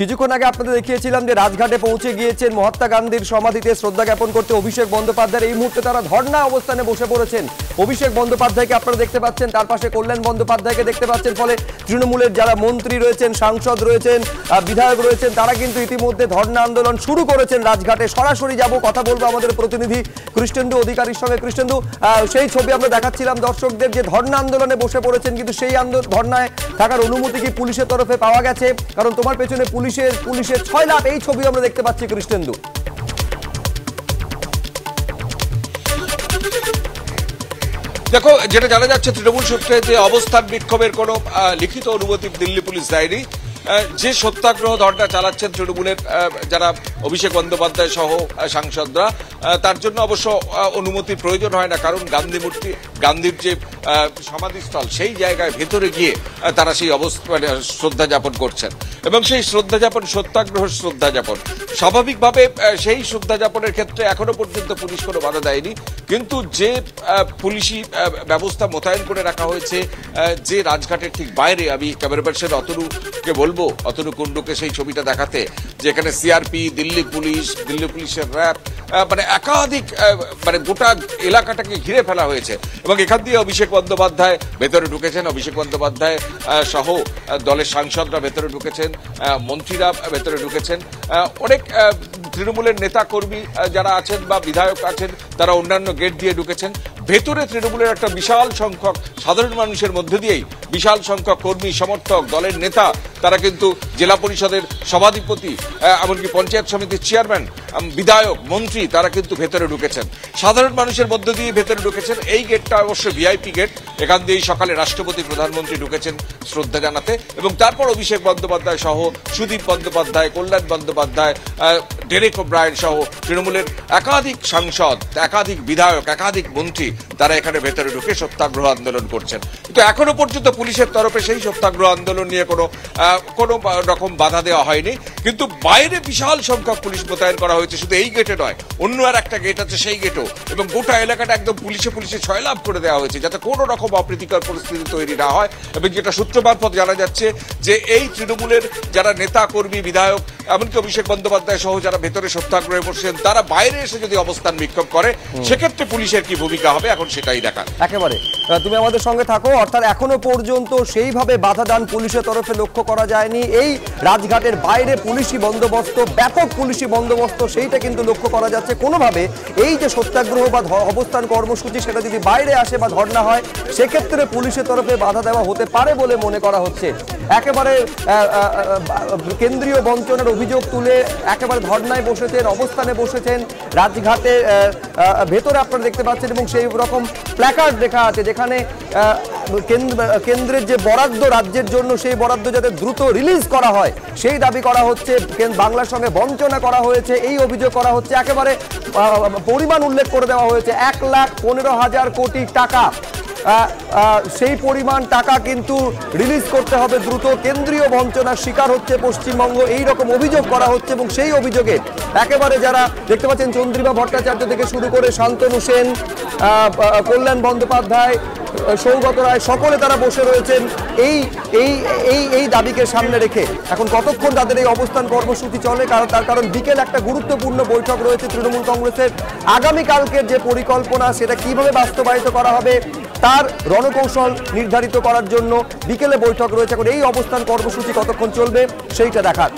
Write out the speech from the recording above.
কিছুক্ষণ আগে আপনাদের দেখিয়েছিলাম যে রাজঘাটে পৌঁছে গিয়েছেন মহাত্মা গান্ধীর সমাধিতে শ্রদ্ধা জ্ঞাপন করতে অভিষেক বন্দ্যোপাধ্যায়ের। এই মুহূর্তে তারা ধর্ণা অবস্থানে বসে পড়েছেন। অভিষেক বন্দ্যোপাধ্যায়কে আপনারা দেখতে পাচ্ছেন, তার পাশে কল্যাণ বন্দ্যোপাধ্যায়কে দেখতে পাচ্ছেন, ফলে তৃণমূলের যারা মন্ত্রী রয়েছেন, সাংসদ রয়েছেন বিধায়ক রয়েছেন, তারা কিন্তু ইতিমধ্যে ধর্ণা আন্দোলন শুরু করেছেন রাজঘাটে। সরাসরি যাব, কথা বলব আমাদের প্রতিনিধি কৃষ্ণেন্দু, অধিকারীর সঙ্গে। কৃষ্ণেন্দু সেই ছবি আমরা দেখাচ্ছিলাম। দর্শকদের যে ধর্ণা আন্দোলনে বসে পড়েছেন, কিন্তু সেই আন্দোলন ধর্নায় থাকার অনুমতি কি পুলিশের তরফে পাওয়া গেছে? কারণ তোমার পেছনে পুলিশের পুলিশের ছয় লাভ এই ছবি আমরা দেখতে পাচ্ছি কৃষ্ণেন্দু। দেখো, যেটা জানা যাচ্ছে তৃণমূল সূত্রে যে অবস্থান বিক্ষোভের কোনো লিখিত অনুমতি দিল্লি পুলিশ দেয়নি। যে সত্যাগ্রহ ধর্ণা চালাচ্ছেন তৃণমূলের যারা অভিষেক বন্দ্যোপাধ্যায় সহ সাংসদরা। তার জন্য অবশ্য আহ, অনুমতির প্রয়োজন হয় না কারণ গান্ধী মূর্তি গান্ধীর যে সমাধিস্থল সেই জায়গায় ভেতরে গিয়ে তারা সেই অবস্থা মানে শ্রদ্ধা যাপন করছেন। এবং সেই শ্রদ্ধা যাপন সত্যাগ্রহ শ্রদ্ধা যাপন স্বাভাবিকভাবে সেই শ্রদ্ধা যাপনের ক্ষেত্রে এখনও পর্যন্ত পুলিশ কোনো বাধা দেয়নি। কিন্তু যে পুলিশি ব্যবস্থা মোতায়েন করে রাখা হয়েছে যে রাজঘাটের ঠিক বাইরে আমি ক্যামেরা পার্সন অতনুকে বলব অতনু কুণ্ডুকে সেই ছবিটা দেখাতে যেখানে সিআরপি দিল্লি পুলিশ, দিল্লি পুলিশের র্যাব মানে একাধিক মানে গোটা এলাকাটাকে ঘিরে ফেলা হয়েছে। এবং এখান দিয়ে অভিষেক বন্দ্যোপাধ্যায় ভেতরে ঢুকেছেন। অভিষেক বন্দ্যোপাধ্যায় সহ দলের সাংসদরা ভেতরে ঢুকেছেন মন্ত্রীরা ভেতরে ঢুকেছেন। অনেক তৃণমূলের নেতা কর্মী যারা আছেন বা বিধায়ক আছেন, তারা অন্যান্য গেট দিয়ে ঢুকেছেন। ভেতরে তৃণমূলের একটা বিশাল সংখ্যক সাধারণ মানুষের মধ্যে দিয়েই বিশাল সংখ্যক কর্মী, সমর্থক, দলের নেতা, তারা কিন্তু জেলা পরিষদের সভাধিপতি এমনকি পঞ্চায়েত সমিতির চেয়ারম্যান বিধায়ক, মন্ত্রী, তারা কিন্তু ভেতরে ঢুকেছেন। সাধারণ মানুষের মধ্য দিয়ে ভেতরে ঢুকেছেন। এই গেটটা অবশ্য ভিআইপি গেট এখান দিয়েই সকালে রাষ্ট্রপতি, প্রধানমন্ত্রী ঢুকেছেন শ্রদ্ধা জানাতে। এবং তারপর অভিষেক বন্দ্যোপাধ্যায় সহ সুদীপ বন্দ্যোপাধ্যায়, কল্যাণ বন্দ্যোপাধ্যায় ডেরেক ওব্রায়ন সহ তৃণমূলের একাধিক সাংসদ, একাধিক বিধায়ক, একাধিক মন্ত্রী তারা এখানে ভেতরে ঢুকে সত্যাগ্রহ আন্দোলন করছেন। কিন্তু এখনও পর্যন্ত পুলিশের তরফে সেই সত্যাগ্রহ আন্দোলন নিয়ে কোনো কোনো রকম বাধা দেওয়া হয়নি। কিন্তু বাইরে বিশাল সংখ্যক পুলিশ মোতায়েন করা হয়েছে, শুধু এই গেটে নয়, অন্য আর একটা গেট আছে সেই গেটও এবং গোটা এলাকাটা একদম পুলিশে পুলিশে ছয় লাভ করে দেওয়া হয়েছে, যাতে কোনো রকম অপ্রীতিকর পরিস্থিতি তৈরি না হয়। এবং যেটা সূত্র মারফত জানা যাচ্ছে যে এই তৃণমূলের যারা নেতা, কর্মী, বিধায়ক, এমনকি অভিষেক বন্দ্যোপাধ্যায় সহ যারা ভেতরে সত্যাগ্রহে বসছেন তারা বাইরে এসে যদি অবস্থান বিক্ষোভ করে সেক্ষেত্রে পুলিশের কি ভূমিকা হবে? এখন সেটাই দেখার। একেবারে। তুমি আমাদের সঙ্গে থাকো অর্থাৎ এখনও পর্যন্ত সেইভাবে বাধা দান পুলিশের তরফে লক্ষ্য করা যায়নি। এই রাজঘাটের বাইরে পুলিশি বন্দোবস্ত ব্যাপক পুলিশি বন্দোবস্ত সেইটা কিন্তু লক্ষ্য করা যাচ্ছে। কোনোভাবে এই যে সত্যাগ্রহ বা অবস্থান কর্মসূচি সেটা যদি বাইরে আসে বা ধর্ণা হয় সেক্ষেত্রে পুলিশের তরফে বাধা দেওয়া হতে পারে বলে মনে করা হচ্ছে। একেবারে কেন্দ্রীয় বঞ্চনের অভিযোগ তুলে একেবারে ধর্নায় বসেছেন, অবস্থানে বসেছেন, রাজঘাটে ভেতরে আপনারা দেখতে পাচ্ছেন এবং সেই রকম প্ল্যাকার্ড লেখা আছে যেখানে কেন্দ্র- কেন্দ্রের যে বরাদ্দ রাজ্যের জন্য সেই বরাদ্দ যাতে দ্রুত রিলিজ করা হয়, সেই দাবি করা হচ্ছে বাংলার সঙ্গে বঞ্চনা করা হয়েছে, এই অভিযোগ করা হচ্ছে, একেবারে পরিমাণ উল্লেখ করে দেওয়া হয়েছে, এক লাখ পনেরো হাজার কোটি টাকা। সেই পরিমাণ টাকা কিন্তু রিলিজ করতে হবে দ্রুত। কেন্দ্রীয় বঞ্চনার শিকার হচ্ছে পশ্চিমবঙ্গ। এই রকম অভিযোগ করা হচ্ছে এবং সেই অভিযোগে একেবারে যারা দেখতে পাচ্ছেন চন্দ্রিমা ভট্টাচার্য থেকে শুরু করে শান্তনু সেন কল্যাণ বন্দ্যোপাধ্যায় সৌগত রায়, সকলে তারা বসে রয়েছেন এই এই এই এই দাবিকে সামনে রেখে। এখন কতক্ষণ তাদের এই অবস্থান কর্মসূচি চলে? কারণ, তার কারণ বিকেল একটা গুরুত্বপূর্ণ বৈঠক রয়েছে তৃণমূল কংগ্রেসের। আগামীকালকের যে পরিকল্পনা, সেটা কীভাবে বাস্তবায়িত করা হবে তার রণকৌশল নির্ধারিত করার জন্য বিকেলে বৈঠক রয়েছে। এখন এই অবস্থান কর্মসূচি কতক্ষণ চলবে, সেইটা দেখার।